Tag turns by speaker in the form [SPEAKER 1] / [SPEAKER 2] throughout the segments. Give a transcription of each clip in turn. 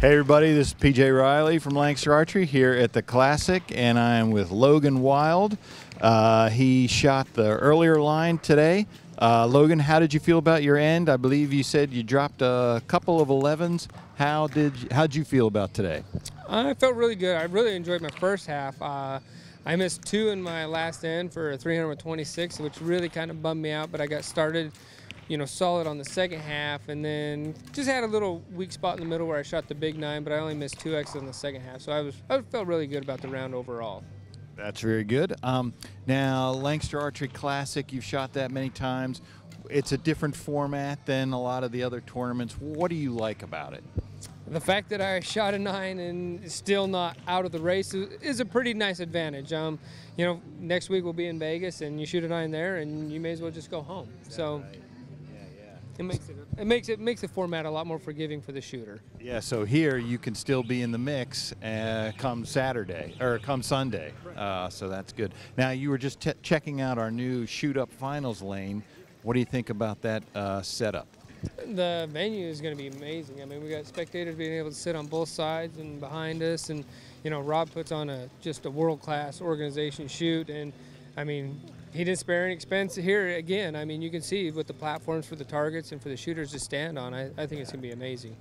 [SPEAKER 1] Hey everybody, this is PJ Reilly from Lancaster Archery here at the Classic, and I am with Logan Wilde. Uh, he shot the earlier line today. Uh, Logan, how did you feel about your end? I believe you said you dropped a couple of 11s. How did how'd you feel about today?
[SPEAKER 2] I felt really good. I really enjoyed my first half. Uh, I missed two in my last end for 326, which really kind of bummed me out. But I got started you know, solid on the second half, and then just had a little weak spot in the middle where I shot the big nine, but I only missed two X's in the second half. So I was I felt really good about the round overall.
[SPEAKER 1] That's very good. Um, now, Lancaster Archery Classic, you've shot that many times. It's a different format than a lot of the other tournaments. What do you like about it?
[SPEAKER 2] The fact that I shot a nine and still not out of the race is a pretty nice advantage. Um, you know, next week we'll be in Vegas, and you shoot a nine there, and you may as well just go home. So. Right? It makes it, it makes it makes the format a lot more forgiving for the shooter.
[SPEAKER 1] Yeah, so here you can still be in the mix uh, come Saturday or come Sunday, uh, so that's good. Now you were just checking out our new shoot up finals lane. What do you think about that uh, setup?
[SPEAKER 2] The venue is going to be amazing. I mean, we got spectators being able to sit on both sides and behind us, and you know, Rob puts on a just a world class organization shoot, and I mean, he didn't spare any expense here again. I mean, you can see with the platforms for the targets and for the shooters to stand on. I, I think it's going to be amazing.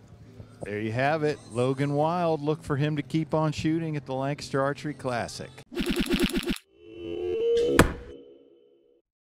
[SPEAKER 1] There you have it. Logan Wilde. Look for him to keep on shooting at the Lancaster Archery Classic.